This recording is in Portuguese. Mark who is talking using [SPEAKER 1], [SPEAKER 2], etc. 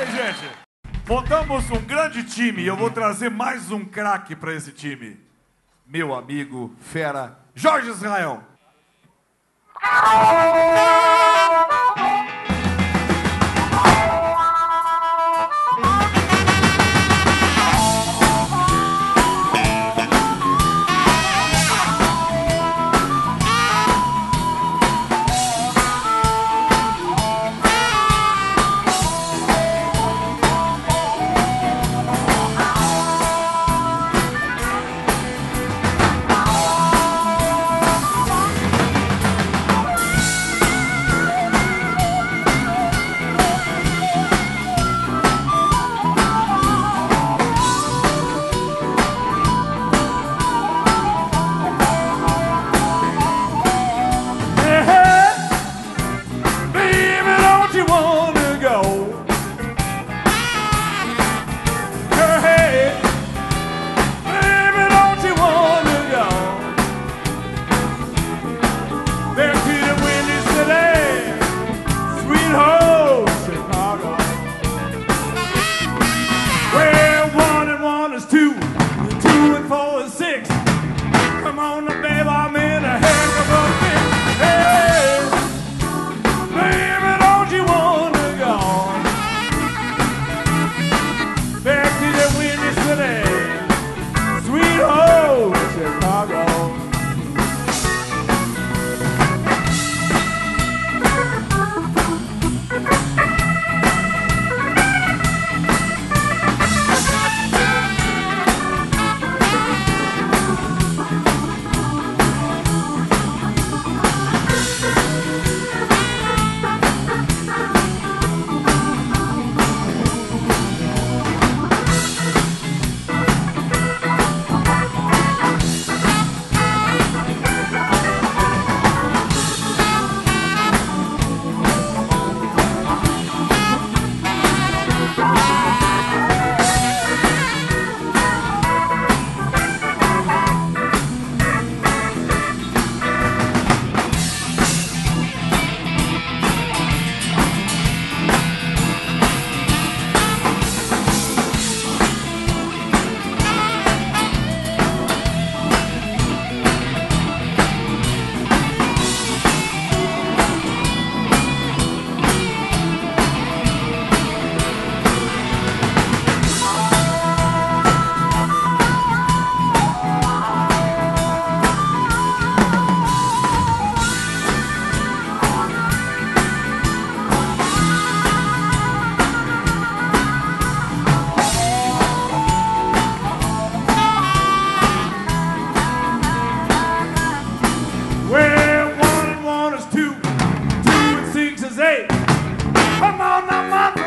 [SPEAKER 1] aí, gente. Montamos um grande time e eu vou trazer mais um craque para esse time. Meu amigo fera Jorge Israel. on 妈妈。